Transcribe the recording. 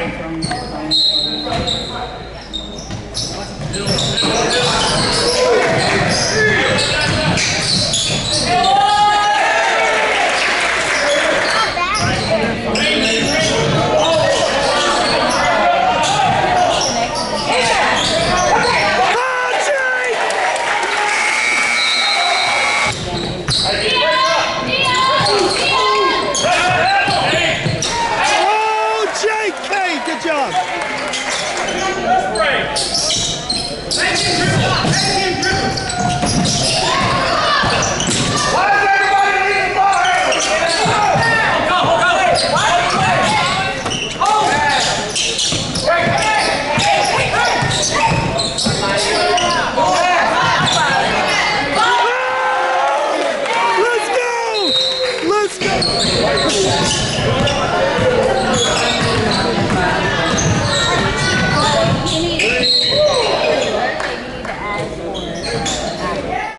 supposed to grab from good job. Let's go! Let's go!